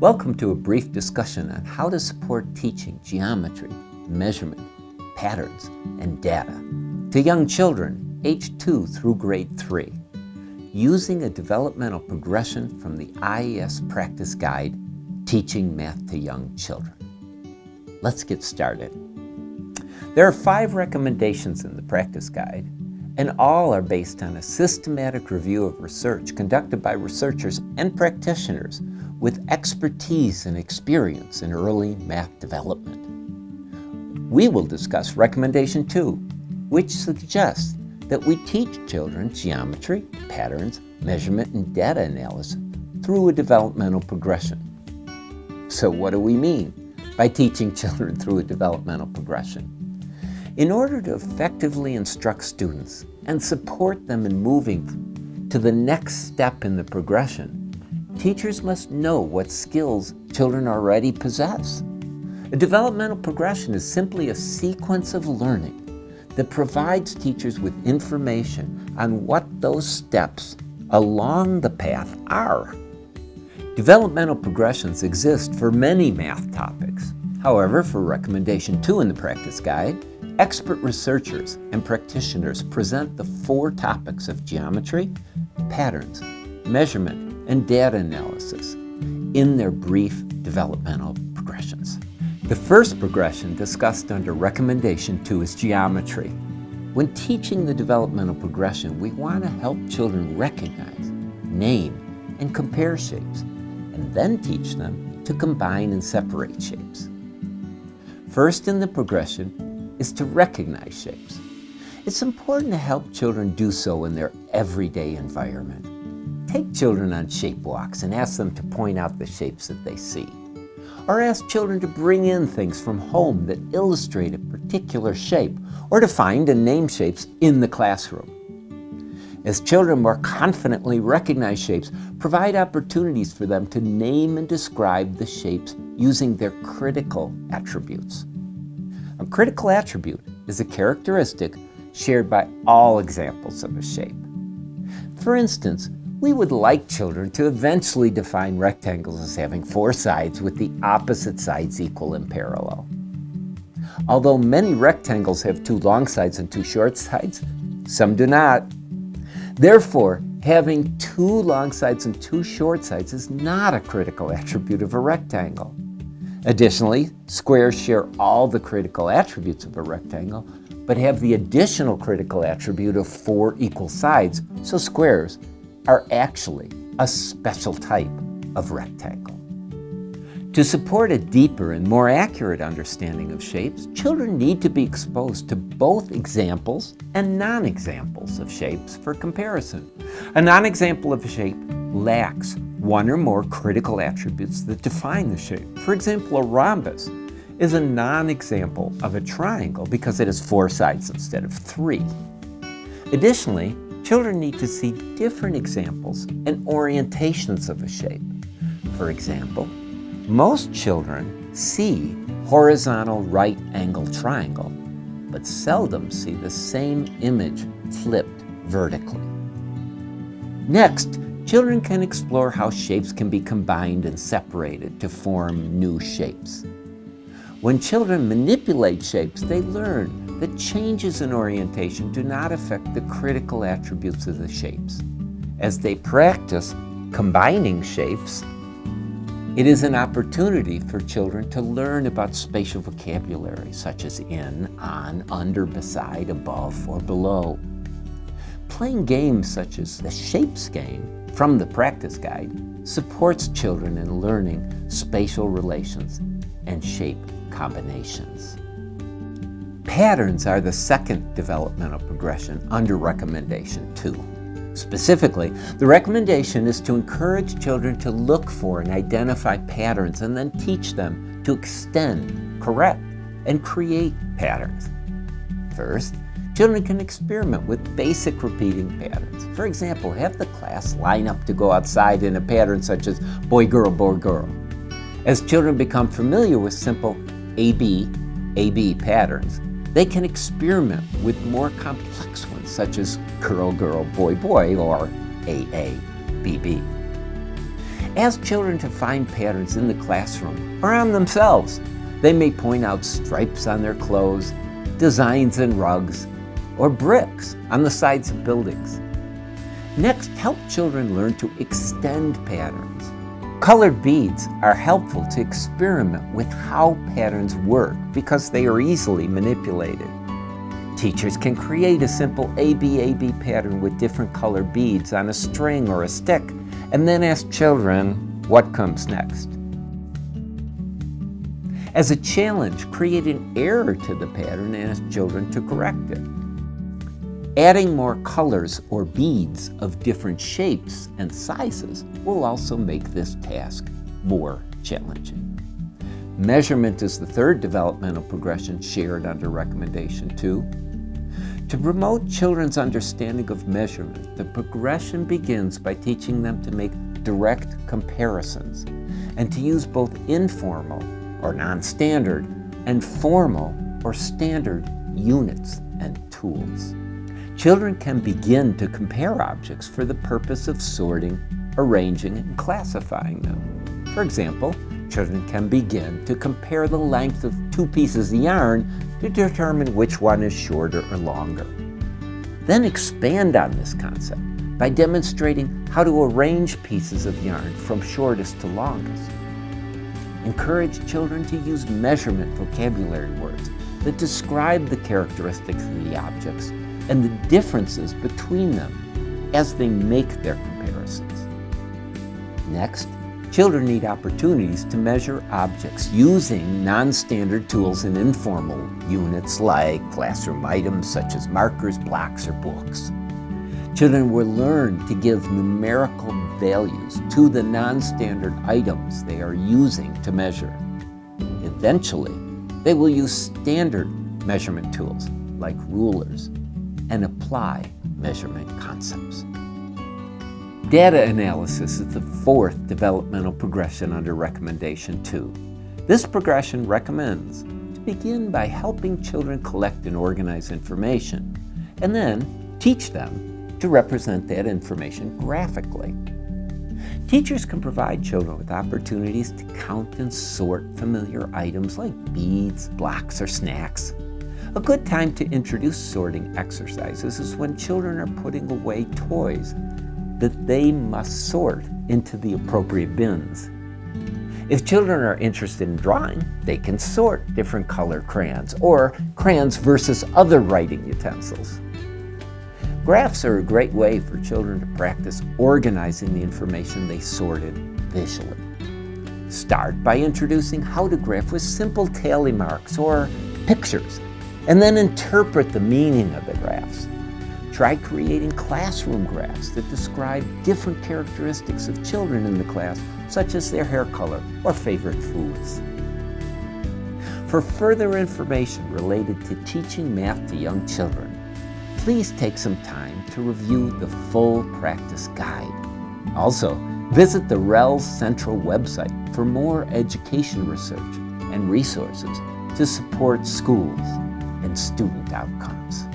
Welcome to a brief discussion on how to support teaching geometry, measurement, patterns, and data to young children age 2 through grade 3 using a developmental progression from the IES Practice Guide, Teaching Math to Young Children. Let's get started. There are five recommendations in the Practice Guide, and all are based on a systematic review of research conducted by researchers and practitioners with expertise and experience in early math development. We will discuss recommendation two, which suggests that we teach children geometry, patterns, measurement, and data analysis through a developmental progression. So what do we mean by teaching children through a developmental progression? In order to effectively instruct students and support them in moving to the next step in the progression, teachers must know what skills children already possess. A developmental progression is simply a sequence of learning that provides teachers with information on what those steps along the path are. Developmental progressions exist for many math topics. However, for recommendation two in the practice guide, expert researchers and practitioners present the four topics of geometry, patterns, measurement, and data analysis in their brief developmental progressions. The first progression discussed under recommendation two is geometry. When teaching the developmental progression, we want to help children recognize, name, and compare shapes, and then teach them to combine and separate shapes. First in the progression is to recognize shapes. It's important to help children do so in their everyday environment. Take children on shape walks and ask them to point out the shapes that they see. Or ask children to bring in things from home that illustrate a particular shape, or to find and name shapes in the classroom. As children more confidently recognize shapes, provide opportunities for them to name and describe the shapes using their critical attributes. A critical attribute is a characteristic shared by all examples of a shape. For instance, we would like children to eventually define rectangles as having four sides with the opposite sides equal and parallel. Although many rectangles have two long sides and two short sides, some do not. Therefore, having two long sides and two short sides is not a critical attribute of a rectangle. Additionally, squares share all the critical attributes of a rectangle, but have the additional critical attribute of four equal sides, so squares are actually a special type of rectangle. To support a deeper and more accurate understanding of shapes, children need to be exposed to both examples and non-examples of shapes for comparison. A non-example of a shape lacks one or more critical attributes that define the shape. For example, a rhombus is a non-example of a triangle because it has four sides instead of three. Additionally, Children need to see different examples and orientations of a shape. For example, most children see horizontal right angle triangle, but seldom see the same image flipped vertically. Next, children can explore how shapes can be combined and separated to form new shapes. When children manipulate shapes, they learn that changes in orientation do not affect the critical attributes of the shapes. As they practice combining shapes, it is an opportunity for children to learn about spatial vocabulary such as in, on, under, beside, above, or below. Playing games such as the Shapes game from the practice guide supports children in learning spatial relations and shape combinations. Patterns are the second developmental progression under recommendation two. Specifically, the recommendation is to encourage children to look for and identify patterns and then teach them to extend, correct, and create patterns. First, children can experiment with basic repeating patterns. For example, have the class line up to go outside in a pattern such as boy, girl, boy, girl. As children become familiar with simple AB, AB patterns, they can experiment with more complex ones, such as girl, girl, boy, boy, or AA, BB. Ask children to find patterns in the classroom or on themselves. They may point out stripes on their clothes, designs in rugs, or bricks on the sides of buildings. Next, help children learn to extend patterns. Colored beads are helpful to experiment with how patterns work because they are easily manipulated. Teachers can create a simple ABAB pattern with different colored beads on a string or a stick and then ask children what comes next. As a challenge, create an error to the pattern and ask children to correct it. Adding more colors or beads of different shapes and sizes will also make this task more challenging. Measurement is the third developmental progression shared under Recommendation 2. To promote children's understanding of measurement, the progression begins by teaching them to make direct comparisons and to use both informal or non-standard and formal or standard units and tools. Children can begin to compare objects for the purpose of sorting, arranging, and classifying them. For example, children can begin to compare the length of two pieces of yarn to determine which one is shorter or longer. Then expand on this concept by demonstrating how to arrange pieces of yarn from shortest to longest. Encourage children to use measurement vocabulary words that describe the characteristics of the objects and the differences between them as they make their comparisons. Next, children need opportunities to measure objects using non-standard tools and informal units like classroom items such as markers, blocks, or books. Children will learn to give numerical values to the non-standard items they are using to measure. Eventually, they will use standard measurement tools like rulers and apply measurement concepts. Data analysis is the fourth developmental progression under Recommendation 2. This progression recommends to begin by helping children collect and organize information, and then teach them to represent that information graphically. Teachers can provide children with opportunities to count and sort familiar items like beads, blocks, or snacks. A good time to introduce sorting exercises is when children are putting away toys that they must sort into the appropriate bins. If children are interested in drawing, they can sort different color crayons or crayons versus other writing utensils. Graphs are a great way for children to practice organizing the information they sorted visually. Start by introducing how to graph with simple tally marks or pictures and then interpret the meaning of the graphs. Try creating classroom graphs that describe different characteristics of children in the class, such as their hair color or favorite foods. For further information related to teaching math to young children, please take some time to review the full practice guide. Also, visit the RELS Central website for more education research and resources to support schools and student outcomes.